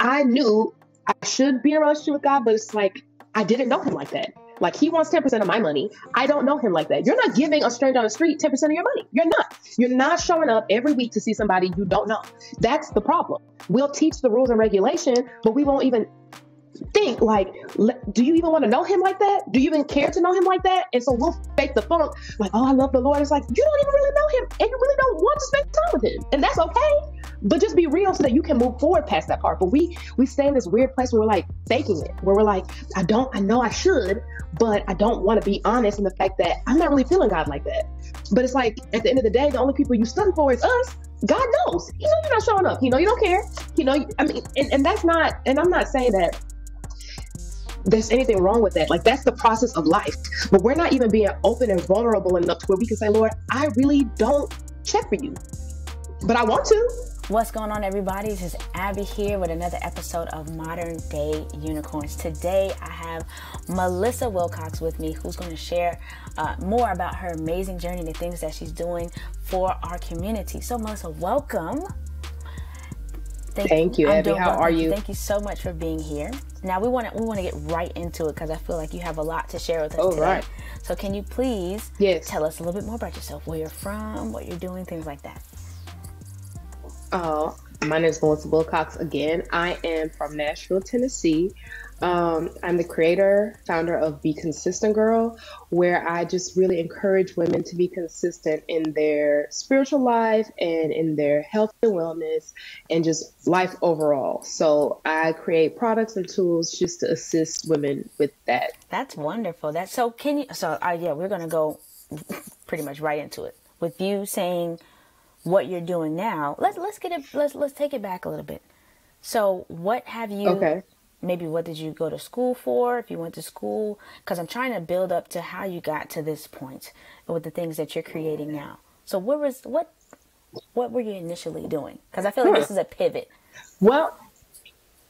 I knew I should be in a relationship with God, but it's like I didn't know him like that. Like he wants 10% of my money. I don't know him like that. You're not giving a stranger on the street 10% of your money. You're not. You're not showing up every week to see somebody you don't know. That's the problem. We'll teach the rules and regulation, but we won't even think like do you even want to know him like that? Do you even care to know him like that? And so we'll fake the funk like oh i love the lord. It's like you don't even really know him and you really don't want to spend time with him and that's okay. But just be real so that you can move forward past that part. But we we stay in this weird place where we're like faking it where we're like i don't i know i should but i don't want to be honest in the fact that i'm not really feeling god like that. But it's like at the end of the day the only people you study for is us. God knows. He know you're not showing up. He know you don't care. You know, I mean, and, and that's not, and I'm not saying that there's anything wrong with that. Like that's the process of life. But we're not even being open and vulnerable enough to where we can say, Lord, I really don't check for you. But I want to. What's going on, everybody? This is Abby here with another episode of Modern Day Unicorns. Today, I have Melissa Wilcox with me, who's going to share uh, more about her amazing journey and the things that she's doing for our community. So, Melissa, welcome. Thank, Thank you, Abby. How are you? Thank you so much for being here. Now we want to we want to get right into it because I feel like you have a lot to share with us oh, today. Right. So can you please yes. tell us a little bit more about yourself, where you're from, what you're doing, things like that. Oh, my name is Melissa Wilcox again. I am from Nashville, Tennessee. Um, I'm the creator, founder of Be Consistent Girl, where I just really encourage women to be consistent in their spiritual life and in their health and wellness and just life overall. So I create products and tools just to assist women with that. That's wonderful. That's so. Can you? So uh, yeah, we're gonna go pretty much right into it with you saying what you're doing now. Let's let's get it. Let's let's take it back a little bit. So what have you? Okay maybe what did you go to school for if you went to school? Because i'm trying to build up to how you got to this point with the things that you're creating now. So what was what what were you initially doing? Because i feel like this is a pivot. Well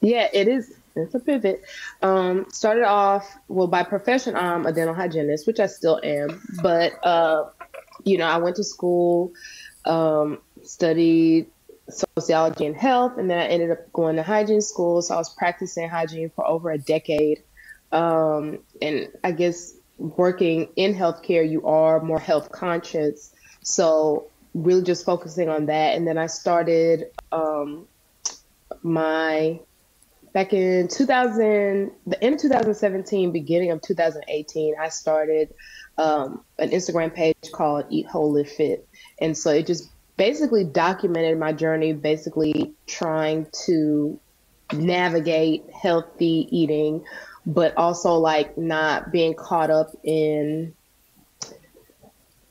yeah it is it's a pivot. Um started off well by profession i'm a dental hygienist which i still am but uh you know i went to school um studied sociology and health, and then I ended up going to hygiene school. So I was practicing hygiene for over a decade. Um, and I guess working in healthcare, you are more health conscious. So really just focusing on that. And then I started um, my back in 2000, the end of 2017, beginning of 2018, I started um, an Instagram page called Eat Live Fit. And so it just basically documented my journey, basically trying to navigate healthy eating, but also like not being caught up in.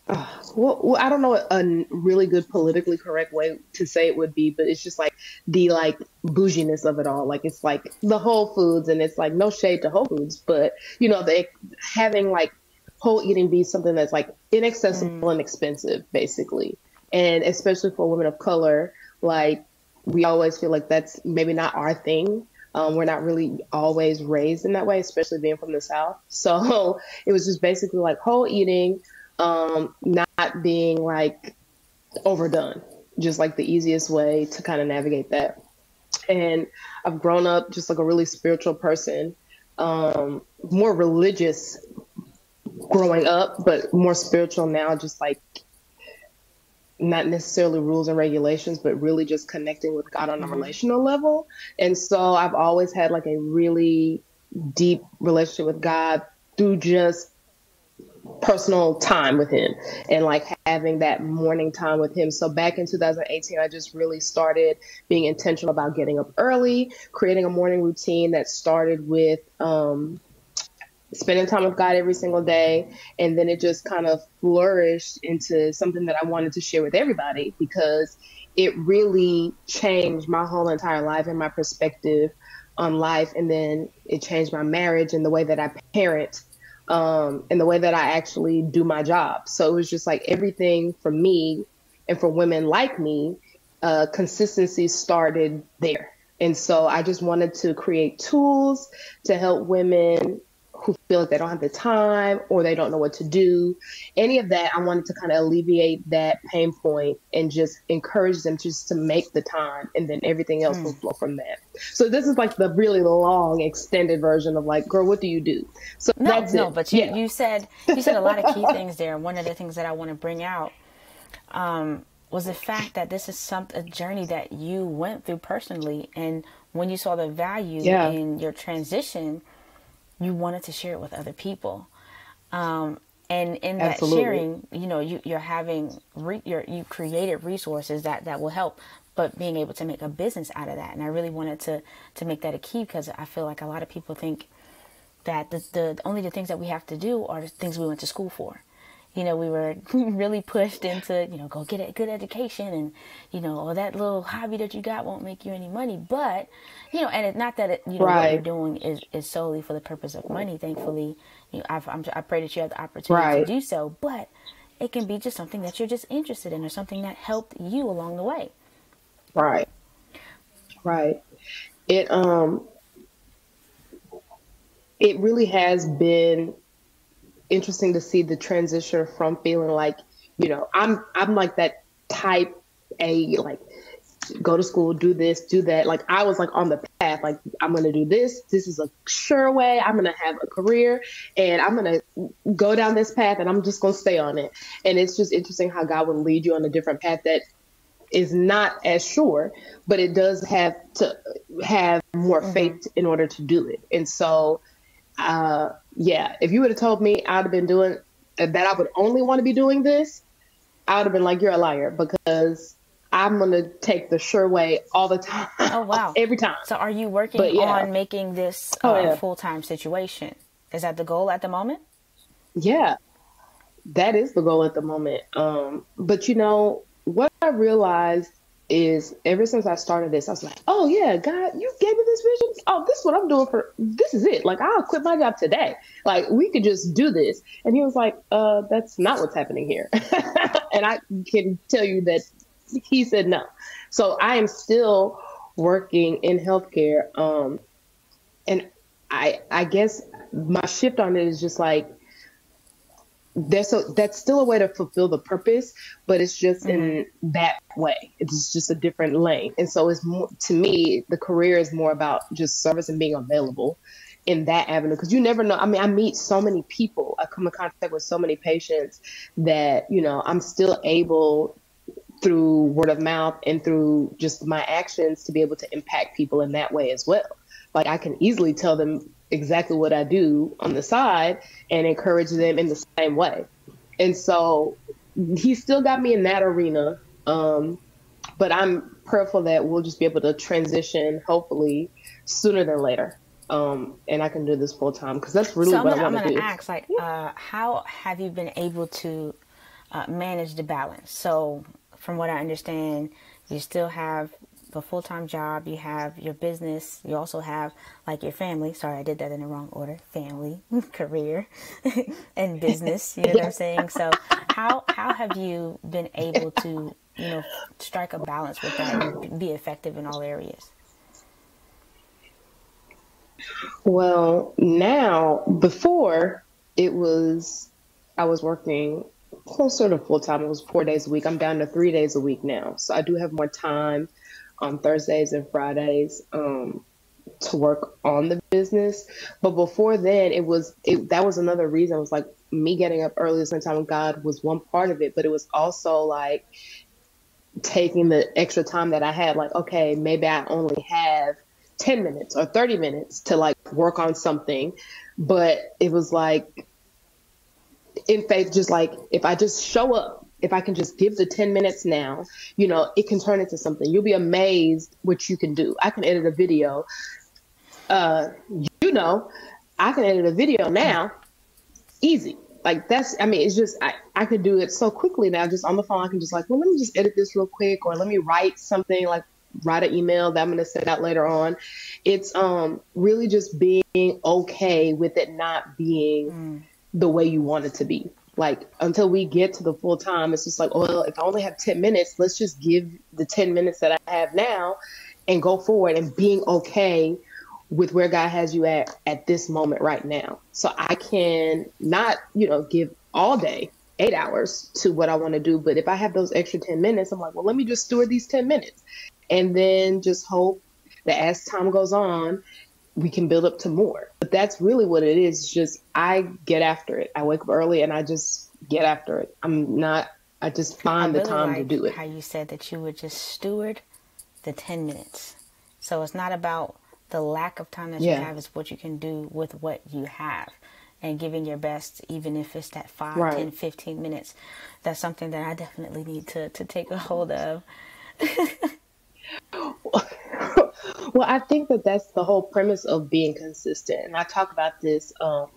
Uh, well, well, I don't know a really good politically correct way to say it would be, but it's just like the like bouginess of it all. Like it's like the Whole Foods, and it's like no shade to Whole Foods, but you know, they having like whole eating be something that's like inaccessible mm. and expensive, basically and especially for women of color, like we always feel like that's maybe not our thing. Um, we're not really always raised in that way, especially being from the South. So it was just basically like whole eating, um, not being like overdone, just like the easiest way to kind of navigate that. And I've grown up just like a really spiritual person, um, more religious growing up, but more spiritual now, just like not necessarily rules and regulations, but really just connecting with God on a mm-hmm. relational level. And so I've always had like a really deep relationship with God through just personal time with him and like having that morning time with him. So back in 2018, I just really started being intentional about getting up early, creating a morning routine that started with um, spending time with God every single day. And then it just kind of flourished into something that I wanted to share with everybody because it really changed my whole entire life and my perspective on life. And then it changed my marriage and the way that I parent um, and the way that I actually do my job. So it was just like everything for me and for women like me, uh, consistency started there. And so I just wanted to create tools to help women who feel like they don't have the time or they don't know what to do. Any of that, I wanted to kind of alleviate that pain point and just encourage them just to make the time and then everything else mm. will flow from that. So this is like the really long extended version of like, girl, what do you do? So no, that's no, it. but you, yeah. you said you said a lot of key things there. And one of the things that I want to bring out um, was the fact that this is some a journey that you went through personally and when you saw the value yeah. in your transition you wanted to share it with other people. Um, and in that Absolutely. sharing, you know, you, you're having, re, you're, you created resources that, that will help, but being able to make a business out of that. And I really wanted to, to make that a key because I feel like a lot of people think that the, the only the things that we have to do are the things we went to school for you know, we were really pushed into, you know, go get a good education and, you know, or that little hobby that you got won't make you any money. But, you know, and it's not that, it, you know, right. what you're doing is, is solely for the purpose of money. Thankfully, you know, I've, I'm, i pray that you have the opportunity right. to do so, but it can be just something that you're just interested in or something that helped you along the way. Right. Right. It, um, it really has been interesting to see the transition from feeling like, you know, I'm I'm like that type A, like go to school, do this, do that. Like I was like on the path, like I'm gonna do this. This is a sure way. I'm gonna have a career, and I'm gonna go down this path, and I'm just gonna stay on it. And it's just interesting how God would lead you on a different path that is not as sure, but it does have to have more mm-hmm. faith in order to do it. And so uh, yeah, if you would have told me I'd have been doing that, I would only want to be doing this, I would have been like, you're a liar because I'm going to take the sure way all the time. Oh, wow. Every time. So are you working yeah. on making this oh, uh, yeah. full time situation? Is that the goal at the moment? Yeah, that is the goal at the moment. Um, but you know, what I realized is ever since I started this, I was like, oh yeah, God, you gave me this vision. Oh, this is what I'm doing for this is it. Like I'll quit my job today. Like we could just do this. And he was like, uh, that's not what's happening here. and I can tell you that he said no. So I am still working in healthcare. Um, and I I guess my shift on it is just like there's so that's still a way to fulfill the purpose, but it's just mm-hmm. in that way. It's just a different lane. And so it's more to me, the career is more about just service and being available in that avenue because you never know. I mean, I meet so many people, I come in contact with so many patients that, you know, I'm still able through word of mouth and through just my actions to be able to impact people in that way as well. Like I can easily tell them exactly what I do on the side and encourage them in the same way. And so he still got me in that arena. Um, but I'm prayerful that we'll just be able to transition hopefully sooner than later. Um, and I can do this full time because that's really so what I'm gonna, I want to do. ask, like, uh, how have you been able to uh, manage the balance? So, from what I understand, you still have a full time job, you have your business, you also have like your family. Sorry, I did that in the wrong order. Family, career, and business. You know what I'm saying? So how how have you been able to you know strike a balance with that and be effective in all areas? Well, now before it was I was working closer to full time. It was four days a week. I'm down to three days a week now. So I do have more time on Thursdays and Fridays um, to work on the business. But before then, it was it, that was another reason. It was like me getting up early to spend time God was one part of it, but it was also like taking the extra time that I had. Like, okay, maybe I only have 10 minutes or 30 minutes to like work on something, but it was like in faith, just like if I just show up if I can just give the 10 minutes now, you know, it can turn into something. You'll be amazed what you can do. I can edit a video. Uh, you know, I can edit a video now, easy. Like that's, I mean, it's just, I, I could do it so quickly now, just on the phone. I can just like, well, let me just edit this real quick, or let me write something like write an email that I'm going to send out later on. It's um really just being okay with it not being mm. the way you want it to be like until we get to the full time it's just like well if i only have 10 minutes let's just give the 10 minutes that i have now and go forward and being okay with where God has you at at this moment right now. So I can not, you know, give all day, eight hours to what I want to do. But if I have those extra 10 minutes, I'm like, well, let me just steward these 10 minutes and then just hope that as time goes on, we can build up to more. But that's really what it is. Just I get after it. I wake up early and I just get after it. I'm not, I just find I the time like to do it. How you said that you would just steward the 10 minutes. So it's not about the lack of time that yeah. you have, It's what you can do with what you have and giving your best, even if it's that 5, right. 10, 15 minutes. That's something that I definitely need to, to take a hold of. well, I think that that's the whole premise of being consistent. And I talk about this um,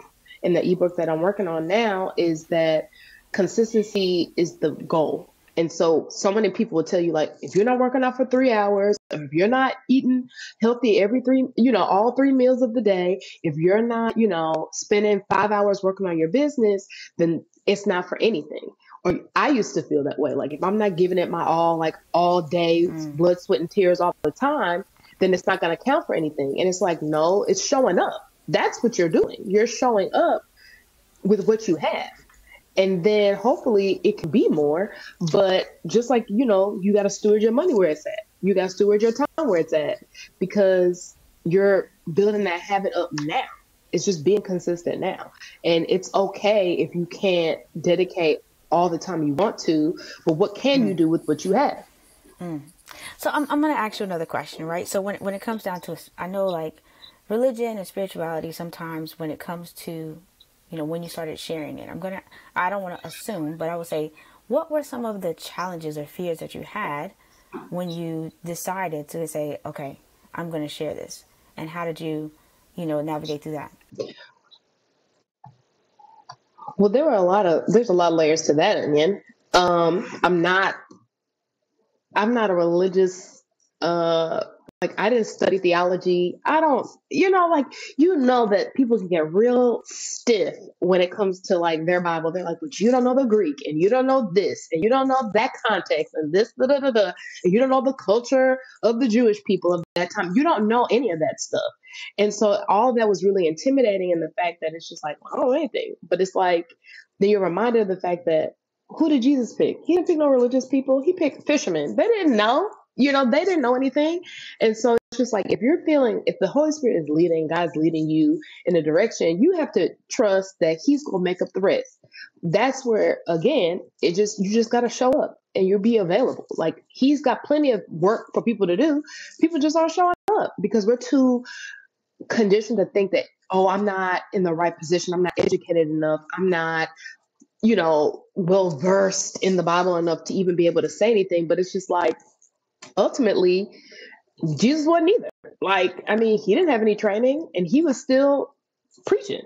in the ebook that I'm working on now is that consistency is the goal. And so, so many people will tell you, like, if you're not working out for three hours, if you're not eating healthy every three, you know, all three meals of the day, if you're not, you know, spending five hours working on your business, then it's not for anything. Or I used to feel that way. Like, if I'm not giving it my all, like all day, mm. blood, sweat, and tears all the time, then it's not going to count for anything. And it's like, no, it's showing up. That's what you're doing. You're showing up with what you have and then hopefully it can be more. But just like you know, you got to steward your money where it's at. You got to steward your time where it's at because you're building that habit up now. It's just being consistent now, and it's okay if you can't dedicate all the time you want to. But what can mm. you do with what you have? Mm. So I'm I'm gonna ask you another question, right? So when when it comes down to, I know like religion and spirituality sometimes when it comes to you know, when you started sharing it? I'm going to, I don't want to assume, but I would say, what were some of the challenges or fears that you had when you decided to say, okay, I'm going to share this? And how did you, you know, navigate through that? Well, there were a lot of, there's a lot of layers to that onion. Um, I'm not, I'm not a religious, uh, like I didn't study theology. I don't, you know, like you know that people can get real stiff when it comes to like their Bible. They're like, but you don't know the Greek, and you don't know this, and you don't know that context, and this, da da da da, and you don't know the culture of the Jewish people of that time. You don't know any of that stuff, and so all that was really intimidating in the fact that it's just like, well, I don't know anything. But it's like then you're reminded of the fact that who did Jesus pick? He didn't pick no religious people. He picked fishermen. They didn't know you know, they didn't know anything. And so it's just like if you're feeling, if the Holy Spirit is leading, God's leading you in a direction, you have to trust that He's going to make up the rest. That's where, again, it just, you just got to show up and you'll be available. Like He's got plenty of work for people to do. People just aren't showing up because we're too conditioned to think that, oh, I'm not in the right position. I'm not educated enough. I'm not you know, well versed in the Bible enough to even be able to say anything. But it's just like ultimately, Jesus wasn't either. Like, I mean, he didn't have any training and he was still preaching.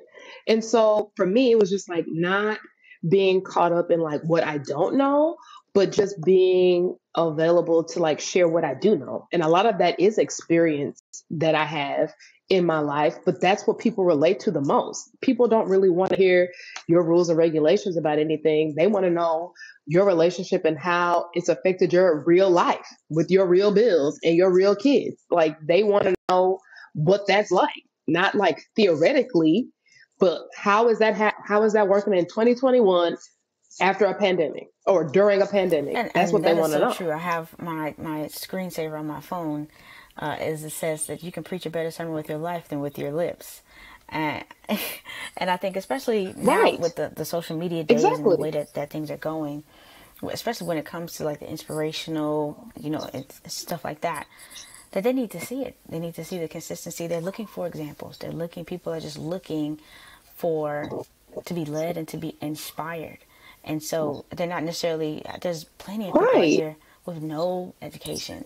And so for me, it was just like not being caught up in like what I don't know, but just being available to like share what I do know. And a lot of that is experience that I have in my life, but that's what people relate to the most. People don't really want to hear your rules and regulations about anything. They want to know your relationship and how it's affected your real life with your real bills and your real kids. Like they want to know what that's like, not like theoretically, but how is that ha- how is that working in 2021 after a pandemic or during a pandemic? And, that's and what that they want to so know. True. I have my my screensaver on my phone. Uh, is it says that you can preach a better sermon with your life than with your lips. And, and I think especially now right. with the, the social media days exactly. and the way that, that things are going, especially when it comes to like the inspirational, you know, stuff like that, that they need to see it. They need to see the consistency. They're looking for examples. They're looking, people are just looking for to be led and to be inspired. And so they're not necessarily, there's plenty of people right. here with no education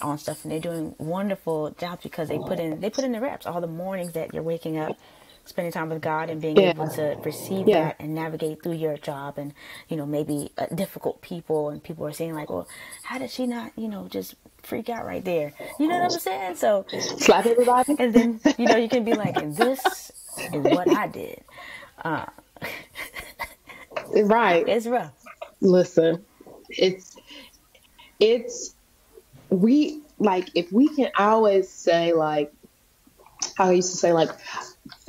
on stuff and they're doing wonderful jobs because they put in they put in the reps all the mornings that you're waking up spending time with God and being yeah. able to receive yeah. that and navigate through your job and you know maybe uh, difficult people and people are saying like well how did she not you know just freak out right there? You know what I'm saying? So slap everybody. and then you know you can be like and this is what I did. Uh, right. It's rough. Listen it's it's we like if we can I always say like how I used to say like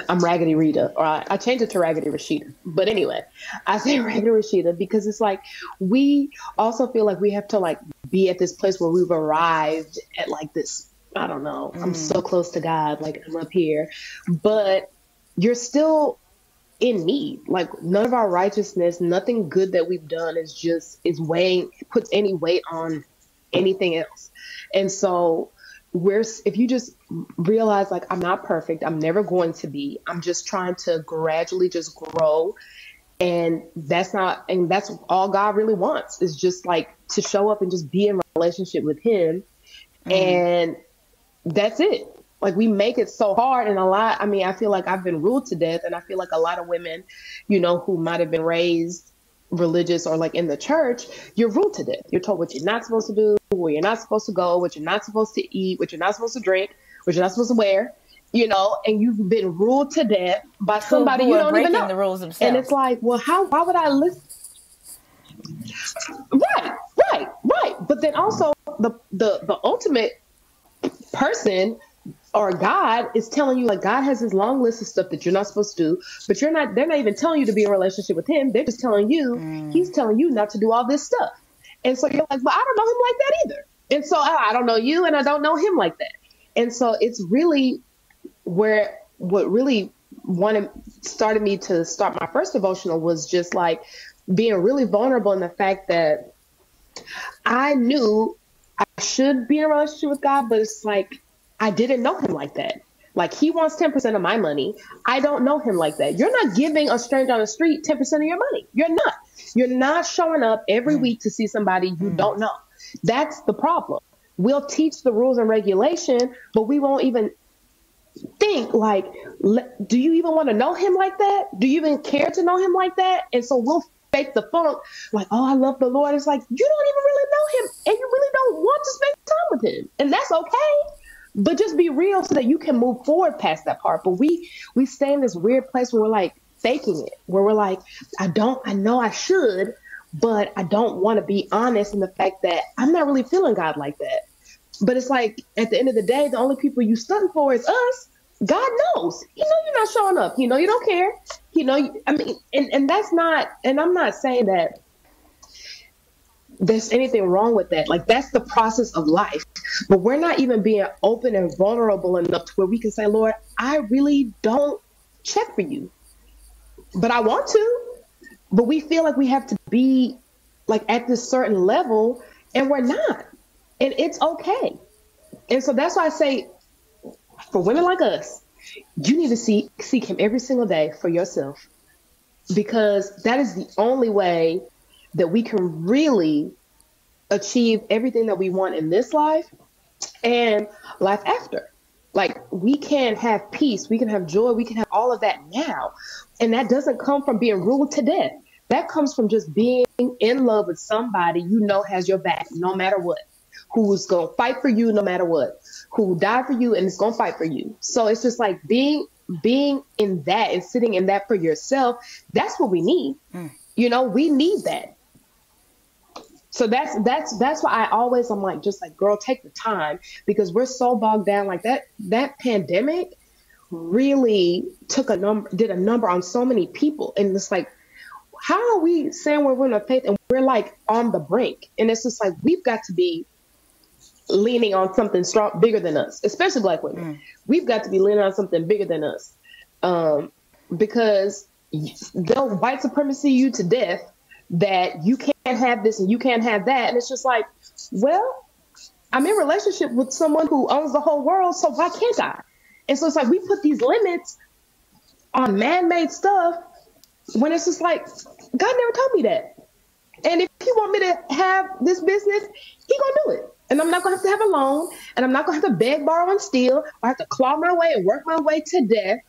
I'm Raggedy Rita, or I, I changed it to Raggedy Rashida. But anyway, I say Raggedy Rashida because it's like we also feel like we have to like be at this place where we've arrived at like this. I don't know. Mm. I'm so close to God, like I'm up here, but you're still in need. Like none of our righteousness, nothing good that we've done is just is weighing puts any weight on anything else. And so we're if you just realize like I'm not perfect, I'm never going to be. I'm just trying to gradually just grow. And that's not and that's all God really wants is just like to show up and just be in relationship with him. Mm. And that's it. Like we make it so hard and a lot I mean, I feel like I've been ruled to death and I feel like a lot of women, you know, who might have been raised religious or like in the church, you're ruled to death. You're told what you're not supposed to do, where you're not supposed to go, what you're not supposed to eat, what you're not supposed to drink, what you're not supposed to wear, you know, and you've been ruled to death by somebody you don't even know. The rules themselves. And it's like, well, how? Why would I listen? Right, right, right. But then also the the the ultimate person or God is telling you like God has this long list of stuff that you're not supposed to do, but you're not. They're not even telling you to be in a relationship with Him. They're just telling you mm. He's telling you not to do all this stuff. And so you're like, but I don't know Him like that either. And so I, I don't know you, and I don't know Him like that. And so it's really where what really wanted started me to start my first devotional was just like being really vulnerable in the fact that I knew I should be in a relationship with God, but it's like I didn't know him like that. Like he wants 10% of my money. I don't know him like that. You're not giving a stranger on the street 10% of your money. You're not. You're not showing up every mm. week to see somebody you mm. don't know. That's the problem. We'll teach the rules and regulation, but we won't even think like, do you even want to know him like that? Do you even care to know him like that? And so we'll fake the funk, like, oh, I love the Lord. It's like, you don't even really know him and you really don't want to spend time with him. And that's okay but just be real so that you can move forward past that part. But we we stay in this weird place where we're like faking it, where we're like, I don't, I know I should, but I don't want to be honest in the fact that I'm not really feeling God like that. But it's like at the end of the day, the only people you studying for is us. God knows. He know you're not showing up. He know you don't care. He know. I mean, and and that's not. And I'm not saying that there's anything wrong with that. Like that's the process of life. But we're not even being open and vulnerable enough to where we can say, Lord, I really don't check for you. But I want to. But we feel like we have to be like at this certain level and we're not. And it's okay. And so that's why I say for women like us, you need to see, seek him every single day for yourself because that is the only way that we can really achieve everything that we want in this life and life after. Like we can have peace, we can have joy, we can have all of that now. And that doesn't come from being ruled to death. That comes from just being in love with somebody you know has your back no matter what, who's going to fight for you no matter what, who will die for you and is going to fight for you. So it's just like being being in that and sitting in that for yourself, that's what we need. Mm. You know, we need that so that's that's that's why I always I'm like just like girl take the time because we're so bogged down like that that pandemic really took a number did a number on so many people. And it's like how are we saying we're in a faith and we're like on the brink? And it's just like we've got to be leaning on something strong bigger than us especially black women. Mm. we've got to be leaning on something bigger than us um, because they'll white supremacy you to death that you can't have this and you can't have that. And it's just like, well, I'm in relationship with someone who owns the whole world, so why can't I? And so it's like we put these limits on man-made stuff when it's just like God never told me that. And if He want me to have this business, He gonna do it. And I'm not gonna have to have a loan, and I'm not gonna have to beg, borrow, and steal, or have to claw my way and work my way to death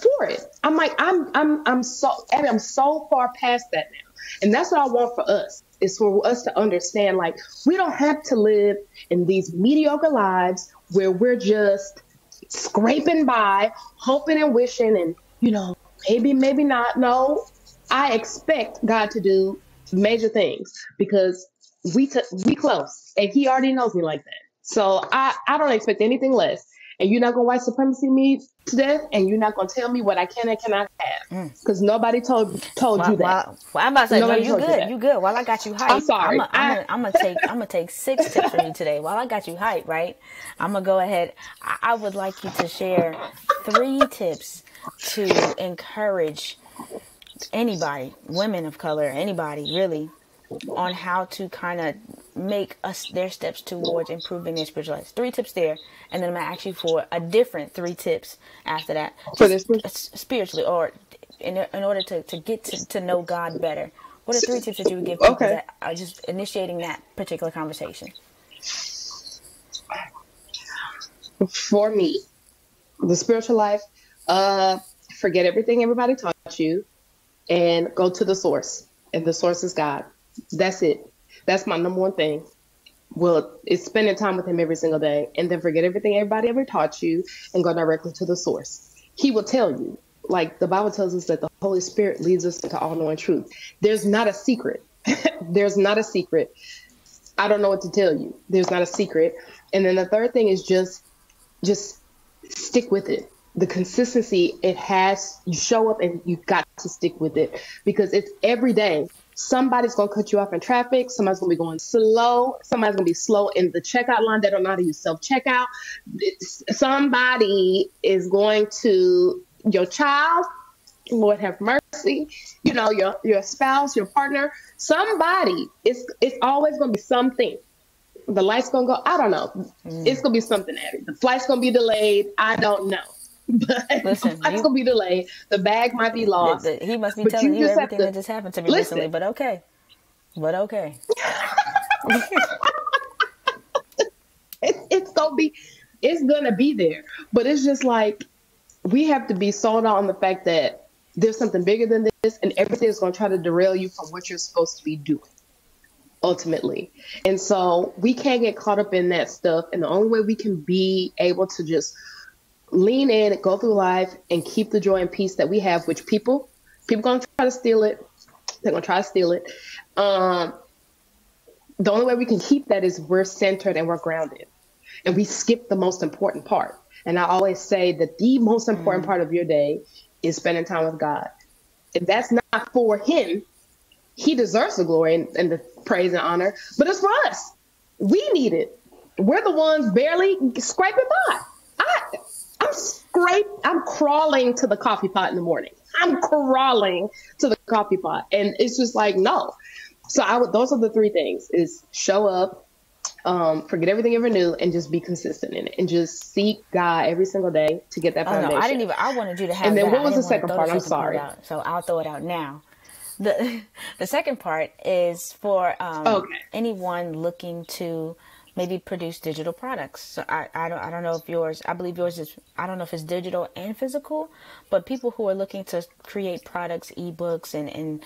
for it. I'm like, I'm, I'm, I'm so, Abby, I'm so far past that now. And that's what I want for us is for us to understand like we don't have to live in these mediocre lives where we're just scraping by, hoping and wishing and, you know, maybe, maybe not. No, I expect God to do major things because we t- we close and he already knows me like that. So I, I don't expect anything less. And you're not gonna white supremacy me to death, and you're not gonna tell me what I can and cannot have, because mm. nobody told told well, you that. Well, well, I'm about to say, no, you good, you, you, good. While I got you hyped, I'm sorry. I'm gonna take I'm gonna take six tips from you today. While I got you hyped, right? I'm gonna go ahead. I, I would like you to share three tips to encourage anybody, women of color, anybody really, on how to kind of make us their steps towards improving their spiritual life. Three tips there, and then I'm gonna ask you for a different three tips after that. For this spiritually, or in, in order to, to get to, to know God better. What are three tips that you would give people okay. that are just initiating that particular conversation? For me, the spiritual life, uh, forget everything everybody taught you and go to the source. And the source is God. That's it. That's my number one thing. Well, it's spending time with him every single day and then forget everything everybody ever taught you and go directly to the source. He will tell you. Like the Bible tells us that the Holy Spirit leads us into all knowing truth. There's not a secret. There's not a secret. I don't know what to tell you. There's not a secret. And then the third thing is just just stick with it the consistency it has you show up and you got to stick with it because it's every day somebody's going to cut you off in traffic. Somebody's going to be going slow. Somebody's going to be slow in the checkout line. They don't know how to use self checkout somebody is going to your child lord have mercy you know your your spouse your partner somebody it's it's always going to be something. The light's gonna go i don't know. Mm. it's gonna be something at it. the flight's gonna be delayed. I don't know but Listen, it's gonna be delayed. The bag might be lost. He must be telling you, you everything to, that just happened to me listen. recently. But okay, but okay. it, it's gonna be, it's gonna be there. But it's just like we have to be sold out on the fact that there's something bigger than this, and everything is gonna try to derail you from what you're supposed to be doing ultimately. And so we can't get caught up in that stuff. And the only way we can be able to just lean in, go through life, and keep the joy and peace that we have, which people, people gonna try to steal it. They're gonna try to steal it. Um, the only way we can keep that is we're centered and we're grounded, and we skip the most important part. And I always say that the most important mm. part of your day is spending time with God. If that's not for Him, He deserves the glory and, and the praise and honor, but it's for us. We need it. We're the ones barely scraping by. I, I'm scrape. I'm crawling to the coffee pot in the morning. I'm crawling to the coffee pot, and it's just like no. So I would. Those are the three things: is show up, um, forget everything you ever knew, and just be consistent in it, and just seek God every single day to get that foundation. Oh, no, I didn't even. I wanted you to have. And then that. what was the second part? I'm sorry. So I'll throw it out now. The the second part is for um, okay. anyone looking to maybe produce digital products. So I, I don't I don't know if yours I believe yours is I don't know if it's digital and physical, but people who are looking to create products, ebooks and and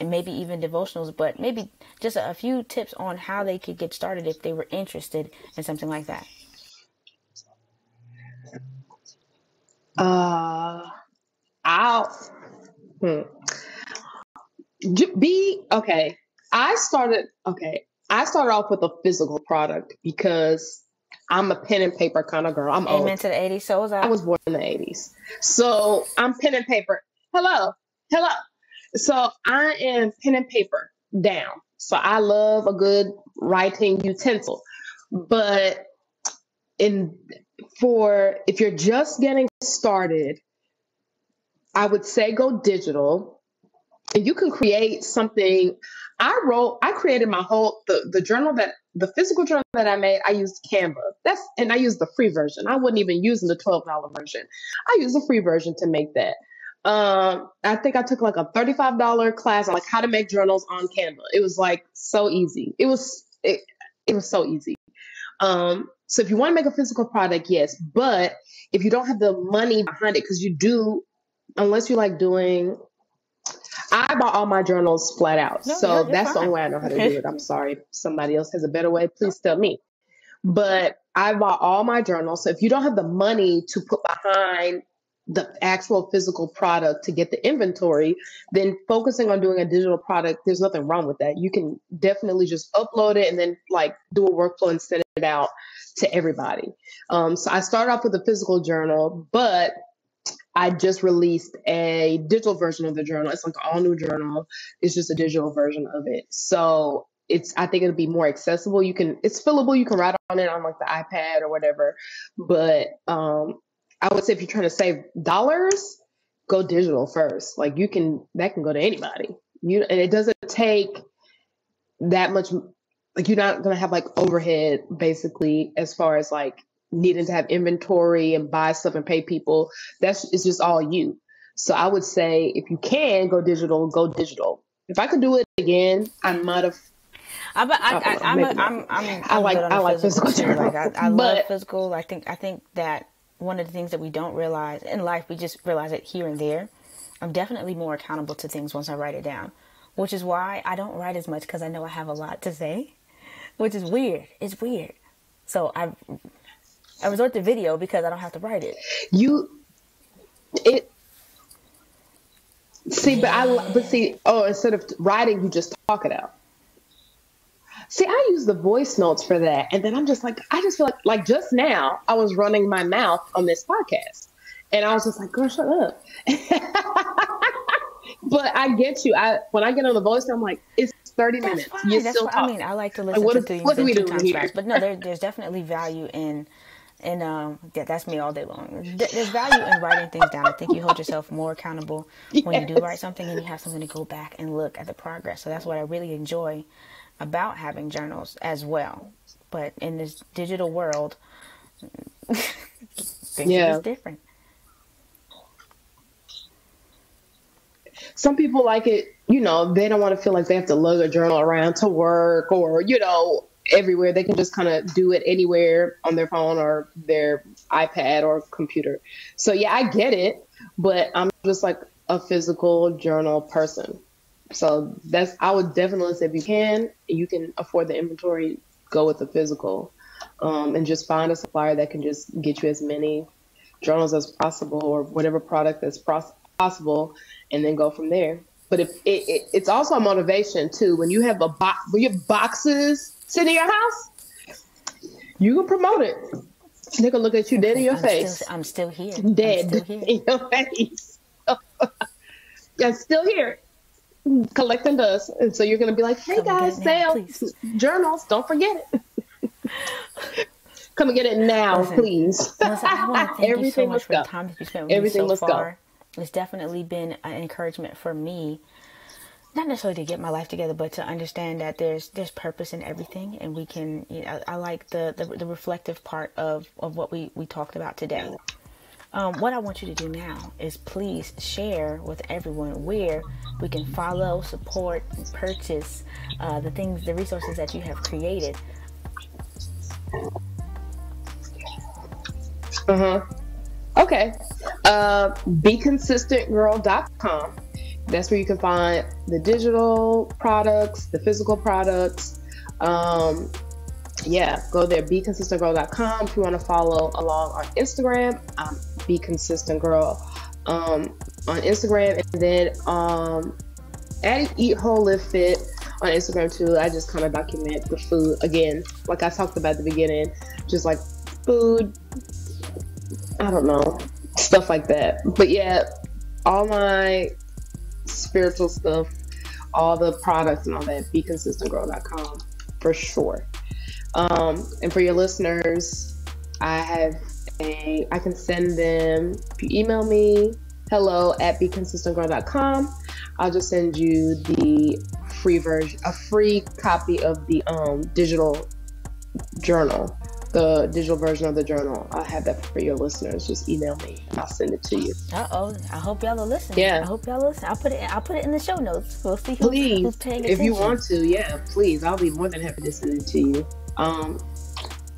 and maybe even devotionals, but maybe just a, few tips on how they could get started if they were interested in something like that. Uh, I'll hmm. be okay. I started okay. I started off with a physical product because I'm a pen and paper kind of girl. I'm Amen old. to the 80s. So was I. I was born in the 80s. So I'm pen and paper. Hello. Hello. So I am pen and paper down. So I love a good writing utensil. But in for if you're just getting started, I would say go digital. And you can create something I wrote, I created my whole the the journal that the physical journal that I made. I used Canva. That's and I used the free version. I wasn't even using the twelve dollar version. I used the free version to make that. Um, I think I took like a thirty five dollar class on like how to make journals on Canva. It was like so easy. It was it it was so easy. Um, so if you want to make a physical product, yes, but if you don't have the money behind it, because you do, unless you like doing I bought all my journals flat out. No, so that's fine. the only way I know how to do it. I'm sorry. Somebody else has a better way, please tell me. But I bought all my journals. So if you don't have the money to put behind the actual physical product to get the inventory, then focusing on doing a digital product, there's nothing wrong with that. You can definitely just upload it and then like do a workflow and send it out to everybody. Um, so I started off with a physical journal, but I just released a digital version of the journal. It's like all new journal. It's just a digital version of it. So it's I think it'll be more accessible. You can it's fillable. You can write on it on like the iPad or whatever. But um, I would say if you're trying to save dollars, go digital first. Like you can that can go to anybody. You and it doesn't take that much. Like you're not gonna have like overhead basically as far as like needing to have inventory and buy stuff and pay people. That's it's just all you. So I would say if you can go digital, go digital. If I could do it again, I might have I, but I, I, I, am I'm, I'm, I'm, i like, I like physical. physical like, I, I love physical. I think, I think that one of the things that we don't realize in life, we just realize it here and there. I'm definitely more accountable to things once I write it down, which is why I don't write as much because I know I have a lot to say, which is weird. It's weird. So I, I resort to video because I don't have to write it. You, it. See, but I, but see, oh, instead of writing, you just talk it out. See, I use the voice notes for that. And then I'm just like, I just feel like, like just now, I was running my mouth on this podcast. And I was just like, girl, shut up. but I get you. I When I get on the voice, I'm like, it's 30 That's minutes. Fine. That's still what, talking. I mean, I like to listen like, what, to things what two times here? fast. But no, there, there's definitely value in and um, yeah, that's me all day long. There's value in writing things down. I think you hold yourself more accountable when yes. you do write something and you have something to go back and look at the progress. So that's what I really enjoy about having journals as well. But in this digital world, things yeah. are different. Some people like it, you know, they don't want to feel like they have to lug a journal around to work or, you know, everywhere. They can just kind of do it anywhere on their phone or their iPad or computer. So, yeah, I get it, but I'm just like a physical journal person. So that's I would definitely say if you can, you can afford the inventory, go with the physical, um, and just find a supplier that can just get you as many journals as possible or whatever product that's possible, and then go from there. But if it, it, it's also a motivation too when you have a box, when you have boxes sitting in your house, you can promote it. They can look at you dead in your I'm face. Still, I'm still here. Dead still here. in your face. I'm still here collecting dust. And so you're going to be like, hey Come guys, sale journals, don't forget it. Come and get it now, Listen, please. Melissa, Everything so must go. time that you spent with Everything me so far. go. It's definitely been an encouragement for me, not necessarily to get my life together, but to understand that there's there's purpose in everything, and we can. You know, I, I like the, the the reflective part of of what we we talked about today. Um, what I want you to do now is please share with everyone where we can follow, support, purchase uh, the things, the resources that you have created. Uh huh. Okay. Uh, BeConsistentGirl.com. That's where you can find the digital products, the physical products. Um, yeah, go there, beconsistentgirl.com. If you want to follow along on Instagram, Be Consistent Girl um, on Instagram, and then um, at Eat Whole Live Fit on Instagram too. I just kind of document the food again, like I talked about the beginning, just like food. I don't know stuff like that. But yeah, all my spiritual stuff, all the products and all that, beconsistentgirl.com for sure. Um, and for your listeners, I have a, I can send them, if you email me, hello at beconsistentgirl.com, I'll just send you the free version, a free copy of the um, digital journal, the digital version of the journal. I'll have that for your listeners. Just email me I'll send it to you. Uh oh, I hope y'all are listening. Yeah, I hope y'all listen. I'll put it. I'll put it in the show notes. We'll see who, please, who's paying attention. If you want to, yeah, please. I'll be more than happy to send it to you. Um,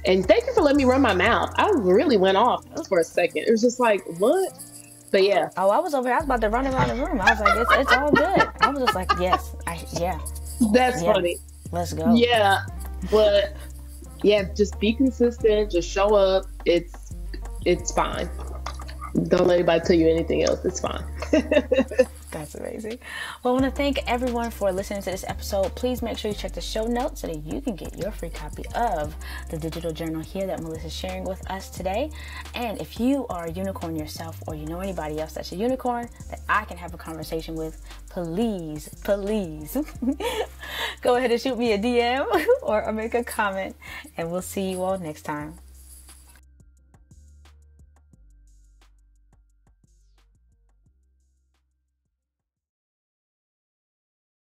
and thank you for letting me run my mouth. I really went off for a second. It was just like, what? But yeah. Oh, I was over here. I was about to run around the room. I was like, it's, it's all good. I was just like, yes, I, yeah. That's yeah. funny. Let's go. Yeah, but yeah, just be consistent. Just show up. It's it's fine. Don't let anybody tell you anything else. It's fine. That's amazing. Well, I want to thank everyone for listening to this episode. Please make sure you check the show notes so that you can get your free copy of the digital journal here that Melissa's sharing with us today. And if you are a unicorn yourself or you know anybody else that's a unicorn that I can have a conversation with, please, please go ahead and shoot me a DM or, or make a comment. And we'll see you all next time.